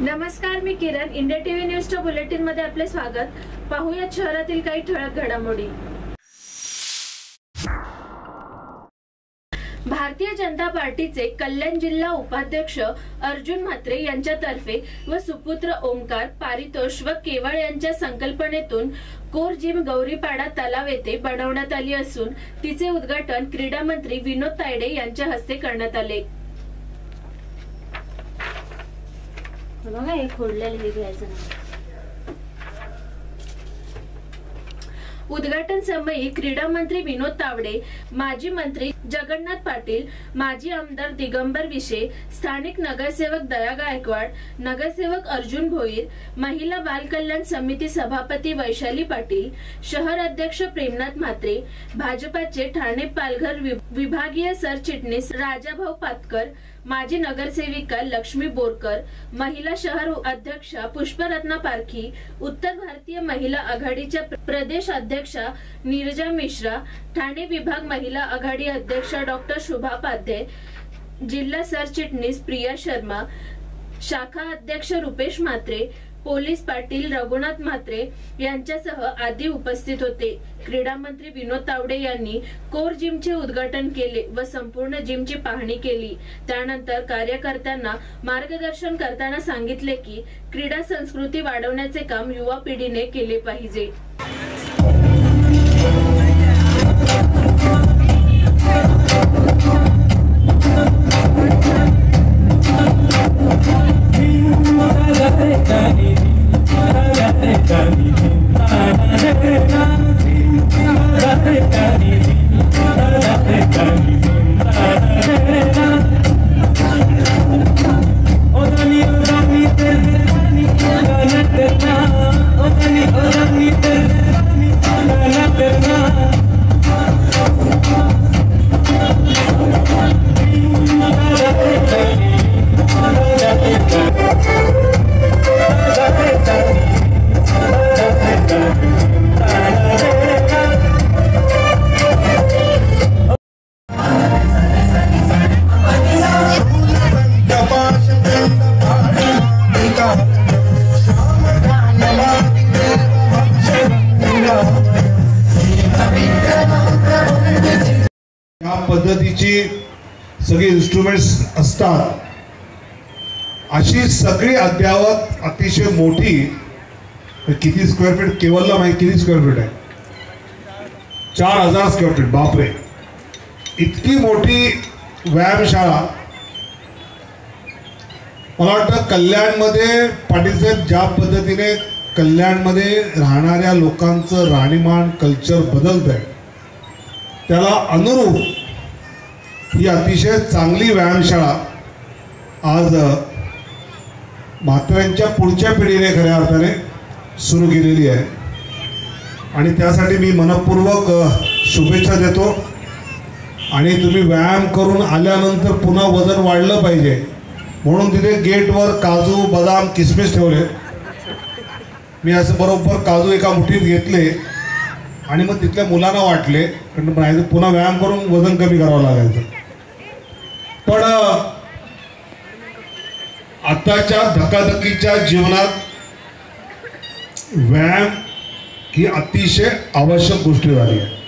नमस्कार मी Kiran. India TV न्यूजच्या बुलेटिनमध्ये आपले स्वागत. पाहूयात शहरातील काही ठळक घडामोडी. भारतीय जनता पार्टीचे कल्याण जिल्हा उपाध्यक्ष अर्जुन म्हात्रे यांच्यातर्फे व सुपुत्र ओमकार पारितोष व केवळ यांच्या संकल्पनेतून कोर जिम गौरीपाडा तलाव येथे बनवण्यात आली असून तिचे उद्घाटन क्रीडा मंत्री विनोद तायडे यांच्या हस्ते करण्यात आले. बघा हे खोडलेलं हे घ्यायचं नाही. उद्घाटन समयी क्रीडा मंत्री विनोद तावडे माजी मंत्री जगन्नाथ पाटील माजी आमदार दिगंबर विशे स्थानिक नगरसेवक दया गायकवाड नगरसेवक अर्जुन भोईर महिला बाल कल्याण समिती सभापती वैशाली पाटील शहर अध्यक्ष प्रेमनाथ म्हात्रे भाजपाचे ठाणे पालघर विभागीय सरचिटणीस राजाभाऊ पातकर माजी नगरसेविका लक्ष्मी बोरकर महिला शहर अध्यक्ष पुष्परत्ना पारखी उत्तर भारतीय महिला आघाडीच्या प्रदेश अध्यक्षा नीरजा मिश्रा ठाणे विभाग महिला आघाडी अध्यक्ष डॉक्टर शुभा पाध्ये जिल्हा सरचिटणीस प्रिया शर्मा शाखा अध्यक्ष रुपेश म्हात्रे पोलीस पाटील रघुनाथ म्हात्रे यांच्यासह आदी उपस्थित होते. क्रीडा मंत्री विनोद तावडे यांनी कोर जिमचे उद्घाटन केले व संपूर्ण जिमची पाहणी केली. त्यानंतर कार्यकर्त्यांना मार्गदर्शन करताना सांगितले की क्रीडा संस्कृती वाढवण्याचे काम युवा पिढीने केले पाहिजे. या पद्धतीची सगळी इन्स्ट्रुमेंट्स असतात. अशी सगळी अद्यावत अतिशय मोठी किती स्क्वेअर फीट केवलला माहिती किती स्क्वेअर फीट आहे? चार हजार स्क्वेअर फीट बापरे. इतकी मोठी व्यायामशाळा मला वाटतं कल्याणमध्ये पाटील साहेब ज्या पद्धतीने कल्याणमध्ये राहणाऱ्या लोकांचं राहणीमान कल्चर बदलत आहे त्याला अनुरूप ही अतिशय चांगली व्यायामशाळा आज अ, पुढच्या पिढीने खऱ्या अर्थाने सुरू केलेली आहे. आणि त्यासाठी मी मनपूर्वक शुभेच्छा देतो. आणि तुम्ही व्यायाम करून आल्यानंतर पुन्हा वजन वाढलं पाहिजे. म्हणून तिथे गेटवर काजू बदाम किसमिस ठेवले. मी असं बरोबर काजू एका मुठीत घेतले. आणि मग तिथल्या मुलांना वाटले कारण नाही पुन्हा व्यायाम करून वजन कमी करावं लागायचं. पण आताच्या धकाधकीच्या जीवनात व्यायाम ही अतिशय आवश्यक गोष्ट झाली आहे.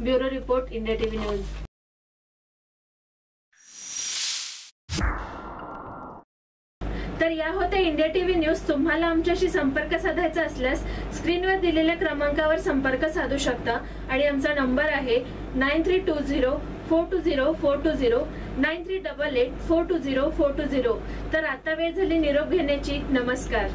Bureau report India TV news. तर या होत्या इंडिया टीव्ही न्यूज. तुम्हाला आमच्याशी संपर्क साधायचा असल्यास स्क्रीनवर दिलेल्या क्रमांकावर संपर्क साधू शकता. आणि आमचा नंबर आहे nine three two zero four two zero four two zero nine three double eight four two zero four two zero. तर आता वेळ झाली निरोप घेण्याची. नमस्कार.